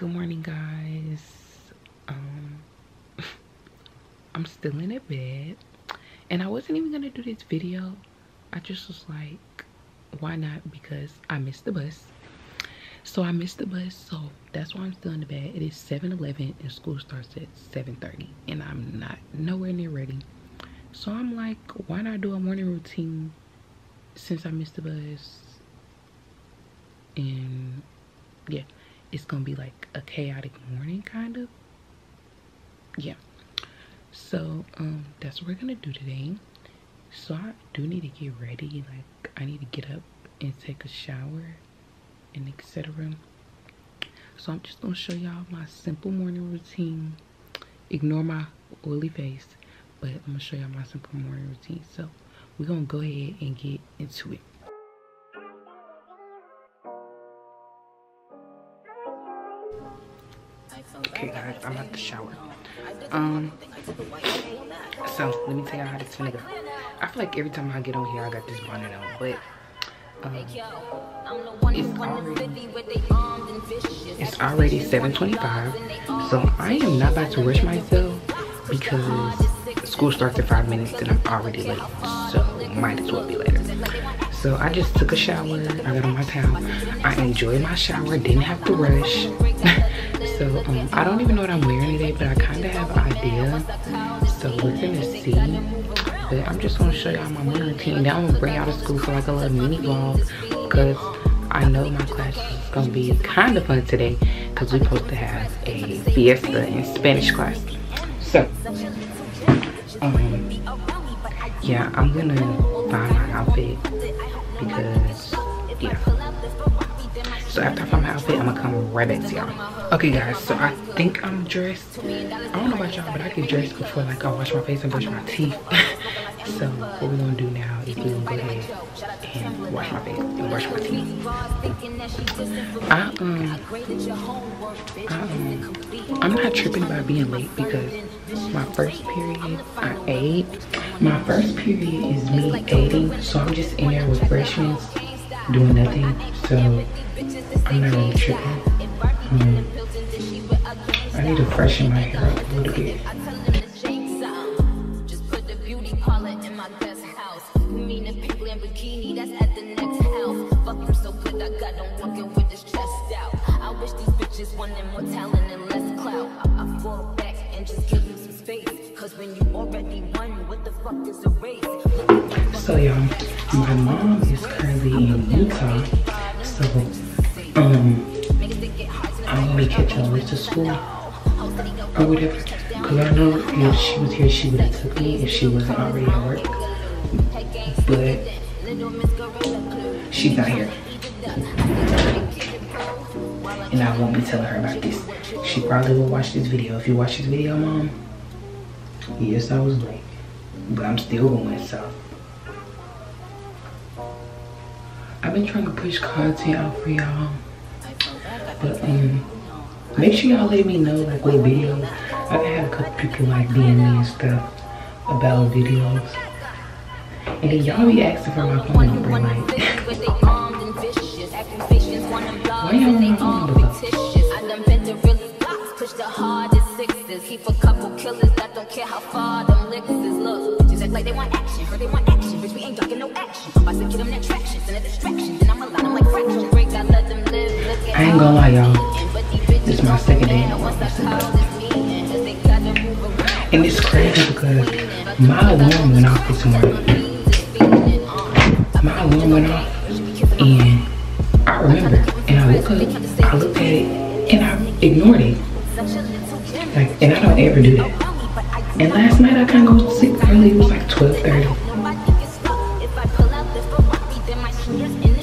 good morning guys. Um i'm still in a bed. And i wasn't even gonna do this video. I just was like why not? Because i missed the bus. So i missed the bus. So that's why i'm still in the bed. It is 7 11 and school starts at 7 30 and i'm not nowhere near ready. So i'm like why not do a morning routine since i missed the bus? And yeah it's gonna be like a chaotic morning kind of. Yeah. So um that's what we're gonna do today. So i do need to get ready like i need to get up and take a shower and etc so i'm just gonna show y'all my simple morning routine. Ignore my oily face but i'm gonna show y'all my simple morning routine. So we're gonna go ahead and get into it Okay guys, I'm at the shower. Um, so let me tell y'all how this finna go. I feel like every time I get on here, I got this bonnet on, but um, it's already, it's already 7.25, so I am not about to rush myself because school starts in five minutes and I'm already late, so might as well be later. So I just took a shower, I got on my towel, I enjoyed my shower, didn't have to rush. so um, I don't even know what I'm wearing today, but I kind of have an idea. So we're gonna see. But I'm just gonna show y'all my morning routine. Now I'm gonna bring y'all to school for like a little mini vlog because I know my class is gonna be kind of fun today because we're supposed to have a fiesta in Spanish class. So, um, yeah, I'm gonna find my outfit because, yeah. After I find my outfit, I'm gonna come right back to y'all. Okay guys, so I think I'm dressed. I don't know about y'all, but I get dressed before like I wash my face and brush my teeth. so what we're gonna do now is we're gonna go ahead and wash my face and brush my teeth. I um, I, um I'm not tripping about being late because my first period I ate. My first period is me eating, so I'm just in there with freshmen doing nothing. So I'm really tripping. Um, I need to freshen my hair up a little bit. wanted more talent and less clout. I, I fall back and just give you some space. Cause when you already won, what the fuck is a race? So y'all, my mom is currently in Utah. So um I'm gonna be catching up to school or whatever. Cause I know if she was here she would have took me if she wasn't already at work. But she's not here and I won't be telling her about this. She probably will watch this video. If you watch this video, mom, yes, I was late, but I'm still going, so. I've been trying to push content out for y'all, but um, make sure y'all let me know like what videos. I've had a couple people like DM me and stuff about videos. And then y'all be asking for my phone number, like, why y'all want my phone number? keep a couple killers that don't care how far them licks is. Look, just act like they want action, heard they want action. Bitch, we ain't talking no action. I'm about to get them that traction, send a distraction. I ain't gonna lie, y'all. This is my second day in. And it's crazy because my alarm went off this morning. My alarm went off and I remember and I woke up, I looked at it and I ignored it. Like, and I don't ever do that. And last night I kind of go to sleep early. It was like 12:30.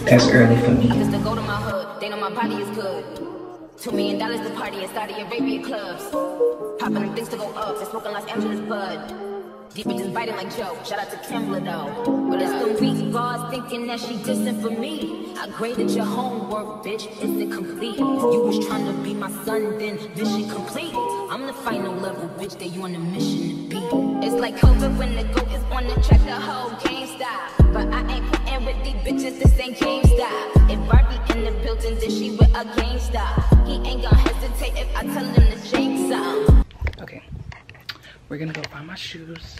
That's early for me. Two million dollars to party in Saudi Arabia clubs. Popping them things to go up. They smoking Los Angeles bud. Deep just biting like Joe. Shout out to Kimbler though. But it's the weak bars thinking that she distant for me. I graded your homework, bitch. Is it complete? You was trying to be my son, then mission complete. I'm the final level, bitch, that you on a mission to be. It's like COVID when the goat is on the track, the whole game stop. But I ain't putting with these bitches, this ain't GameStop. If Barbie in the building, then she with a GameStop. He ain't gonna hesitate if I tell him to some. Okay, we're gonna go find my shoes.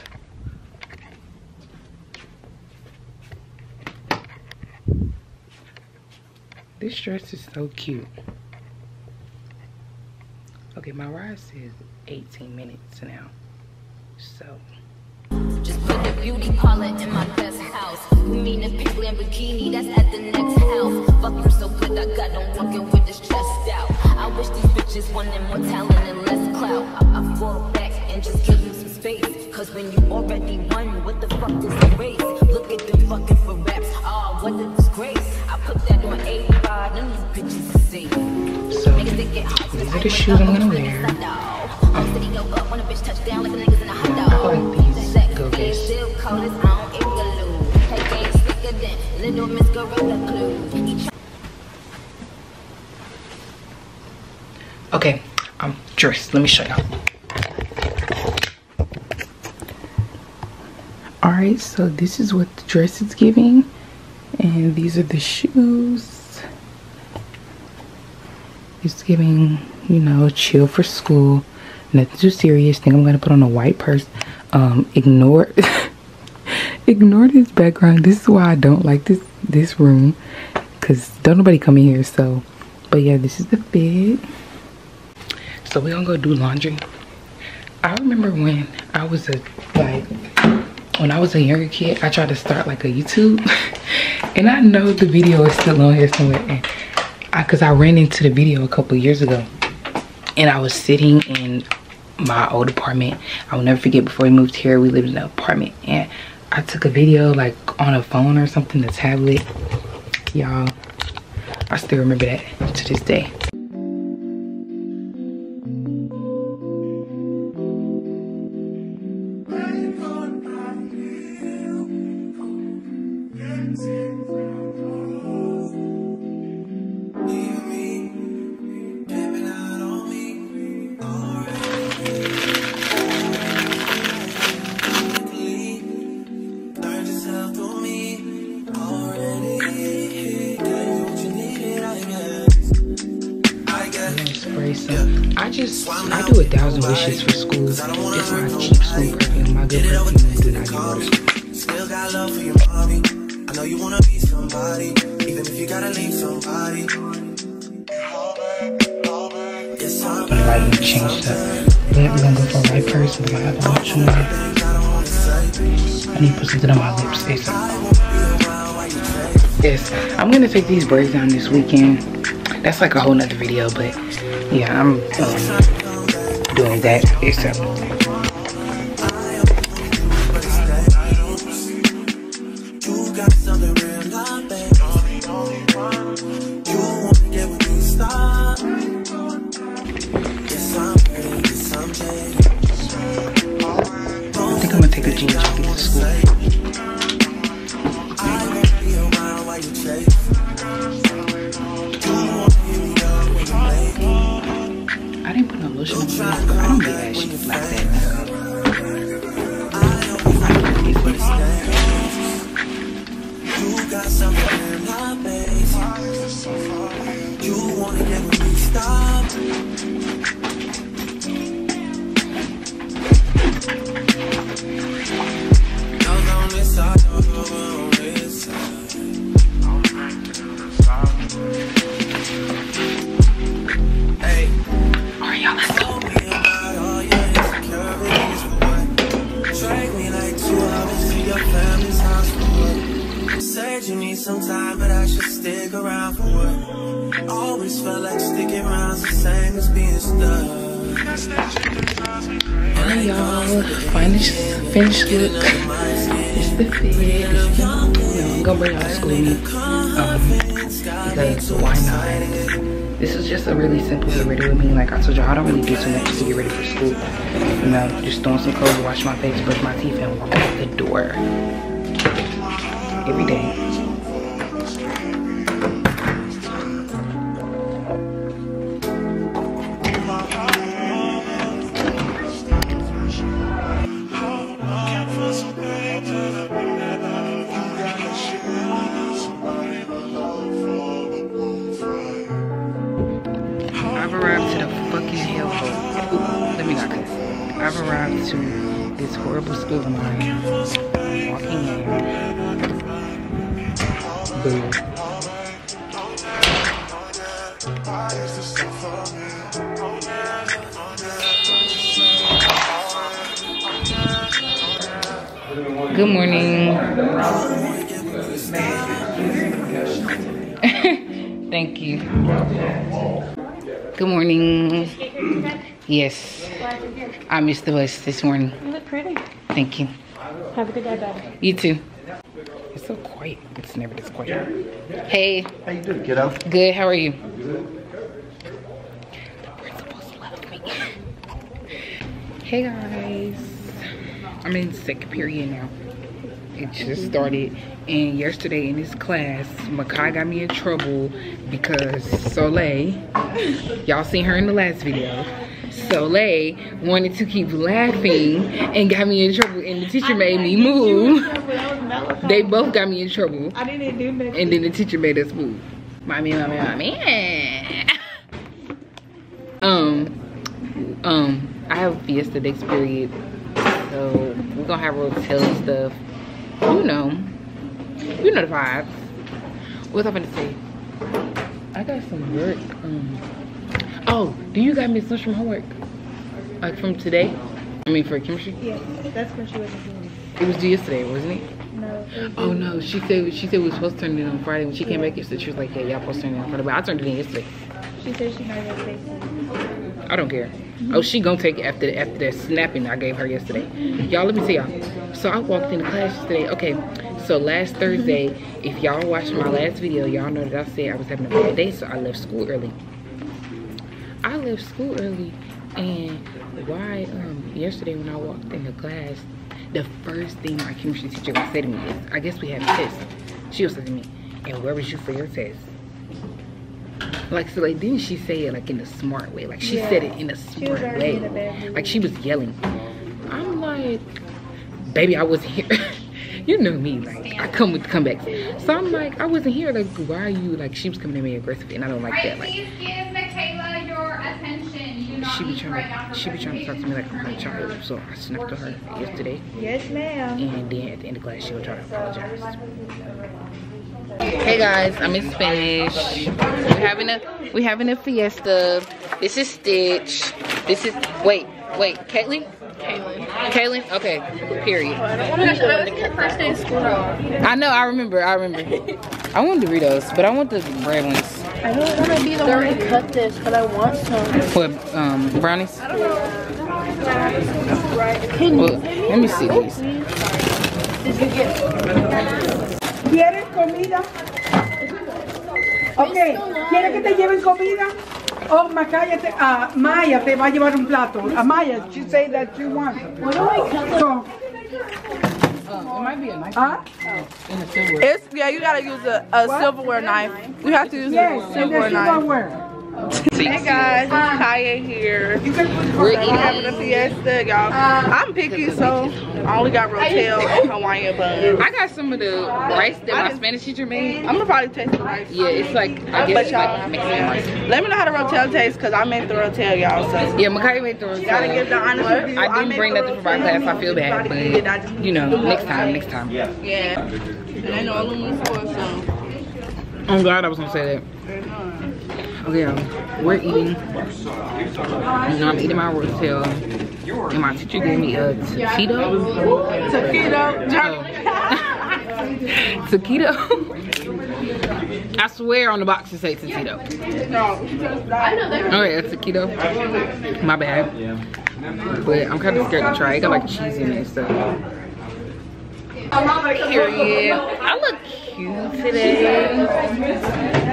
This dress is so cute. Okay, my ride says 18 minutes now. So. The beauty parlor in my best house. You mean a pink Lamborghini that's at the next house. Fuck you so good, I got them walking with this chest out. I wish these bitches wanted more talent and less clout. I, I fall back and just give you some space. Cause when you already won, what the fuck is the race? Look at them fucking for raps. Oh, what a disgrace. I put that on 85, none of these bitches are safe. So, these are the shoes I'm gonna wear. Um, I like these go base. Okay, um, I'm dressed. Let me show y'all. Alright, so this is what the dress is giving. And these are the shoes. It's giving, you know, chill for school. Nothing too serious. think I'm going to put on a white purse. Um, ignore... ignore this background. This is why I don't like this this room. Because don't nobody come in here. So, but yeah, this is the fit. So we're to go do laundry. I remember when I was a, like, when I was a younger kid, I tried to start like a YouTube. and I know the video is still on here somewhere. And I, Cause I ran into the video a couple years ago. And I was sitting in my old apartment. I will never forget before we moved here, we lived in an apartment. And I took a video like on a phone or something, the tablet. Y'all, I still remember that to this day. Do a thousand wishes for school. It's my cheap school perfume. My good perfume do not get Still got love for your mommy. I know you wanna be somebody, even if you gotta leave somebody. The lighting changed up. We're gonna go for a white person, but I have a much more. I need to put something on my lips ASAP. Yes, I'm gonna take these braids down this weekend. That's like a whole nother video, but yeah, I'm um, doing that ASAP. finished finished look. It's the fit. It's, I'm gonna bring y'all school me. Um, because why not? This is just a really simple get ready with me. Like I told y'all, I don't really do too much to get ready for school. You know, just throwing some clothes, wash my face, brush my teeth, and walk out the door every day. Fucking hellhole. Let me not. I've arrived to this horrible school of mine. Walking in. Boo. Good morning. Thank you. Good morning. Yes. I missed the bus this morning. You look pretty. Thank you. Have a good day, Daddy. You too. It's so quiet. It's never this quiet. Hey, How you doing, kiddo? good. How are you? The principals love me. Hey guys. I'm in sick period now. It just started. And yesterday in this class, Makai got me in trouble because Soleil, y'all seen her in the last video. Soleil wanted to keep laughing and got me in trouble and the teacher made me move. They both got me in trouble. I didn't do nothing. And then the teacher made us move. Mommy, mommy, mommy. um, um, I have Fiesta next period. So we're gonna have Rotel stuff. You know. You know the vibes. What was I gonna say? I got some work. Um, oh, do you got Miss some from homework? Like from today? I mean for chemistry? Yeah, that's when she wasn't doing It was due yesterday, wasn't it? it. No. Oh no, she said she said we were supposed to turn it in on Friday. When she came back yesterday, she was like, "Yeah, y'all supposed to turn it in on Friday." But I turned it in yesterday. She said she not gonna it. I don't care. Oh, she gonna take it after after that snapping I gave her yesterday. Y'all, let me tell y'all. So I walked into class today. Okay, so last Thursday, if y'all watched my last video, y'all know that I said I was having a bad day, so I left school early. I left school early, and why? Um, yesterday when I walked into class, the first thing my chemistry teacher say to me is, "I guess we have tests." She was saying to me, "And where was you for your test?" Like so, like didn't she say it like in a smart way? Like she Yeah. said it in a smart way. a. Like she was yelling. I'm like, baby, I wasn't here. you know me, like I come with comebacks. So I'm like, I wasn't here. Like, why are you like? She was coming at me aggressively, and I don't like that. Like, Please give Michaela your attention. You do not she be need to write down trying to, she be trying to talk to me like I'm her child. So I snapped at her yesterday, Yes, ma'am. and then at the end of class, she was trying to apologize. Hey guys, I'm in Spanish. We're having a we're having a fiesta. This is Stitch. This is wait, wait, Caitlin? Caitlin. Caitlin? Okay. Period. First day of school. I know, I remember, I remember. I want Doritos, but I want the red ones. I don't want to be the one to cut this, but I want some. What, um, brownies? Well, let me see these. ¿Quieres comida? Ok, ¿quieres que te lleven comida? Oh, Macaya te, ah, Maya te va a llevar un plato. A Maya, she say that she wants. So, Oh, it might be a ah, in a silver. It's yeah, you gotta use a, a silverware knife. You have to use yes, a silverware knife. silverware. Hey guys, it's Kaya here. We're We're having a fiesta, y'all. I'm picky, so I only got Rotel and Hawaiian buns. I got some of the rice that my Spanish teacher made. I'm gonna probably taste the rice. Yeah, it's like, I guess it's like Mexican rice. let me know how the Rotel tastes, cause I made the Rotel, y'all. So Yeah, Makai made the rotel. gotta give the honest review. I didn't bring the nothing for my Rotel. class. I feel bad, Everybody eat it, I just- but you know, next time, next time. Yeah. And I know aluminum foil, so. I'm glad I was gonna say that. Okay, um, we're eating. You know, I'm eating my rotel. And my teacher gave me a taquito. Taquito. Oh. taquito. I swear on the box it says taquito. Okay, a taquito. My bad. But I'm kind of scared to try. It got like cheese in it, so. Period. I look cute today.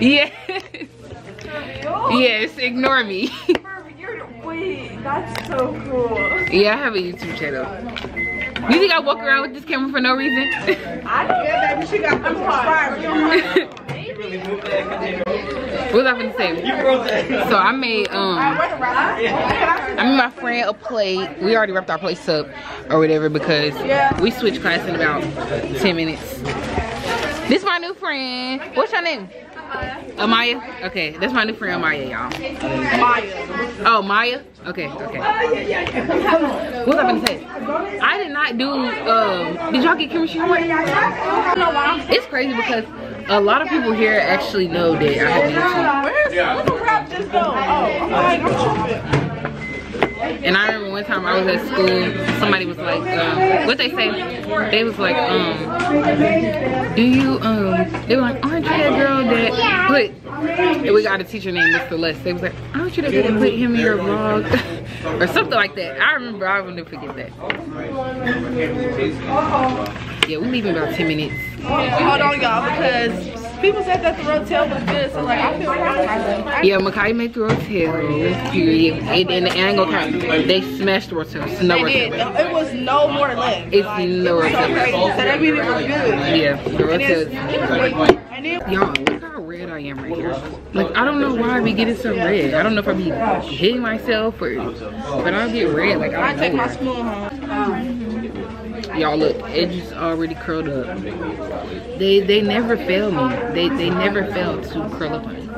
Yes. Yes, ignore me. Wait, that's so cool. yeah, I have a YouTube channel. You think I walk around with this camera for no reason? I don't that. She got subscribers. what was I gonna say? So I made um I made my friend a plate. We already wrapped our plates up or whatever because we switch class in about 10 minutes. This is my new friend. What's your name? Amaya? Okay, that's my new friend Amaya, y'all. Oh, Maya? Okay, okay. What was I gonna say? I did not do, um, did y'all get chemistry homework? It's crazy because a lot of people here actually know that I have YouTube. Where's the rap just go? Oh, I'm like, I'm tripping. And I time I was at school, somebody was like, um, what they say? They was like, um, do you, um, they were like, aren't you that girl that put, we got a teacher named Mr. Les. They was like, aren't you that girl that put him in your vlog? or something like that. I remember, I will never forget that. Yeah, we leave in about 10 minutes. Hold on, y'all, because people said that the rotel was good, so like I feel right. Yeah, Makai made the Rotel, period. And, and, I ain't gonna. They smashed the Rotel. It's no They did. It was no more left. It's like, no it was so Rotel. crazy. So that means it was good. Yeah, the Rotel. Y'all, look how red I am right here. Like, I don't know why I be getting so red. I don't know if I be hitting myself or, but I get red. Like, I I take my spoon home. Y'all, look, edges already curled up. They they never fail me. They they never fail to curl up on me.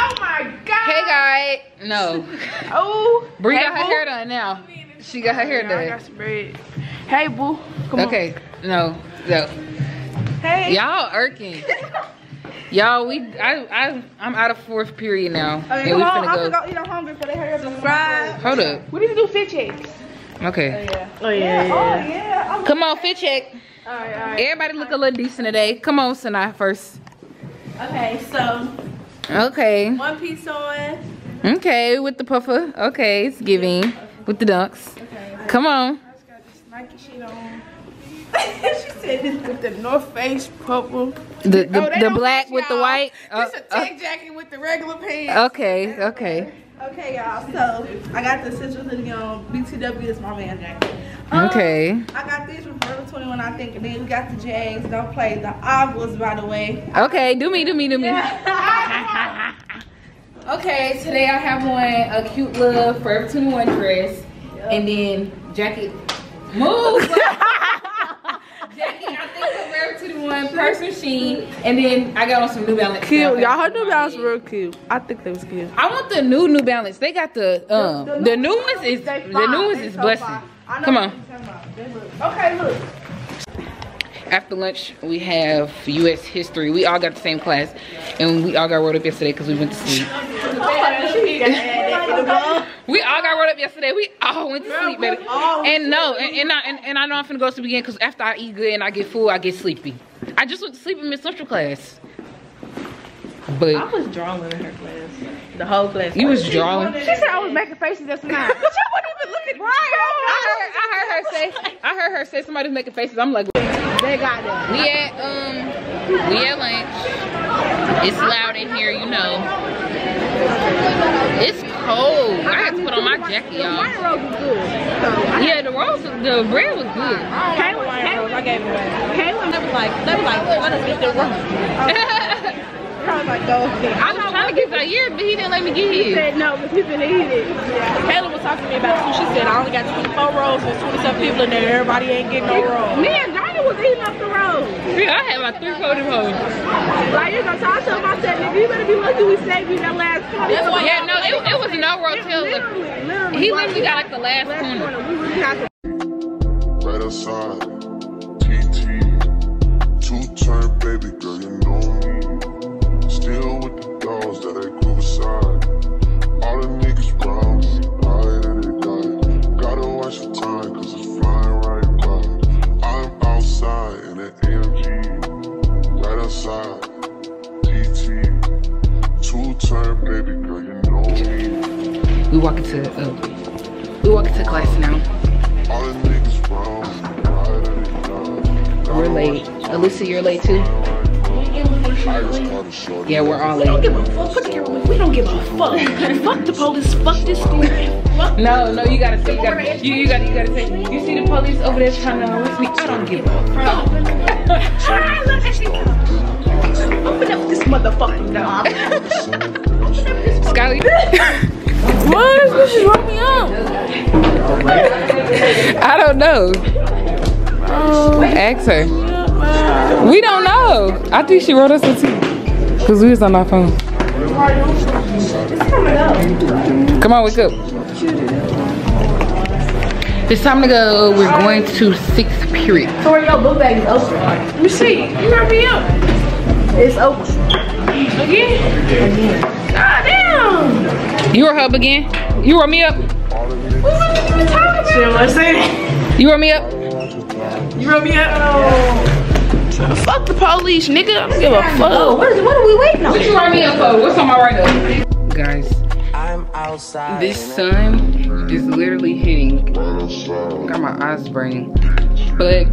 Oh my god. Hey, guy. No. Oh. Bree Hey, got her boo. hair done now. She got her hair I got done. some bread. Hey boo. Come on. Okay, no, no. Hey. Y'all irking. Y'all, we I I I'm out of fourth period now. Okay, and we on, I'm finna gonna go. go eat. I'm hungry for the hair subscribe. Hold up. We need to do fit checks. Okay. Oh yeah. Oh yeah. I'm- Come on, fit check. All right, all right. Everybody look a little decent today. Come on, Sanaa first. Okay, so Okay. one piece on. Okay, with the puffer. Okay, it's giving. With the dunks. Come on. Nike shit on. she said this with the North Face purple. The the, Oh, the black with the y'all. white. This Uh, a tech jacket with the regular pants. uh, okay, okay. Okay, y'all. So I got the Central City on. BTW is my man jacket. Um, Okay. I got these from Forever 21, I think. And then we got the Jags. Don't play the Ovulas, by the way. Okay, do me, do me, do me. Okay, today I have on a cute little Forever 21 dress. And then jacket. Move! jacket, I think from Forever 21, purse machine. And then I got on some New Balance. Cute. Y'all, her New Balance real cute. I think they was cute. I want the new New Balance. They got the um The- the, the new new ones is the fine. new ones is so blessing. I know Come what on. you're about. They look- Okay, look. After lunch, we have U.S. history. We all got the same class, and we all got rolled up yesterday because we went to sleep. We all got rolled up yesterday. We all went to sleep, baby. And no, and, and I and, and I know I'm finna go to sleep again because after I eat good and I get full, I get sleepy. I just went to sleep in Miss Central class. But I was drawing in her class. The whole class. you was drawing. She said I was making faces just now. but you wasn't even looking right. I heard, I heard her say, I heard her say somebody's making faces. I'm like, They got that. we at um, we at lunch. It's loud in here, you know. It's cold. I had to put on my jacket, y'all. White rose was good. Yeah, the rolls, the bread was good. Kayla, Kayla, I gave it away. Kayla, they was like, they was like, let us get the room. I was like, go ahead. I trying to get Zaire, but he didn't let me get it. He said no, but he's gonna eat it. Kayla was talking to me about it. She said I only got 24 rolls and 27 people in there. Everybody ain't getting no rolls. Me and was eating up the rolls. Yeah, I had my three folded hoes. Like you gonna talk to him? I said, nigga, you better be lucky we saved you that last 20. That's why, yeah, no, it, it was no rotel. Literally, literally. He literally got like the last last corner. corner. We really had to. right outside. TT, two turn baby girl, you know me. Still with the dogs that I grew beside. All the niggas brown, AMG, right two turn baby girl, you know me. We walk into, uh, we walk into class now. All the niggas brown, high and they. We're late. Alyssa, you're late too? I just caught a shorty. Yeah, we're all We don't give a fuck. Put the. We don't give a fuck. fuck the police. Fuck this school. Fuck No, no, you gotta say, you gotta, you, you gotta, you gotta say, you see the police over there trying to arrest me? I don't give a fuck. Look at she Open up this motherfucking door. Skyly. What? She wrote me up? I don't know. Ask her. We don't know. I think she wrote us a tea. Because we was on our phone. Come on, wake up. It's time to go. We're going to sixth period. So where your book bag is open. Let me see. You wrap me up. It's open. Again? God damn. You were hub again? You were me up? See what I'm saying? You were me up? You wrote me out. Fuck the police, nigga. I don't give a fuck. Oh, what, is, what are we waiting on? What you write me up for? What's on my write up? Guys, I'm outside. this sun is literally hitting. Got my eyes burning. But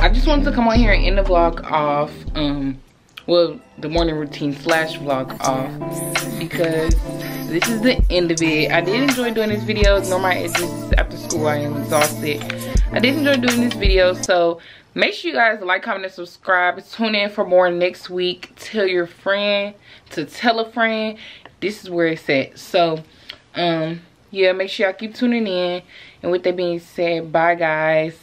I just wanted to come on here and end the vlog off. Um, well, the morning routine slash vlog off because this is the end of it. I did enjoy doing this video. Ignore my edges after school. I am exhausted. I did enjoy doing this video. So make sure you guys like, comment, and subscribe. Tune in for more next week. Tell your friend to tell a friend. This is where it's at. So, um, yeah, make sure y'all keep tuning in. And with that being said, bye guys.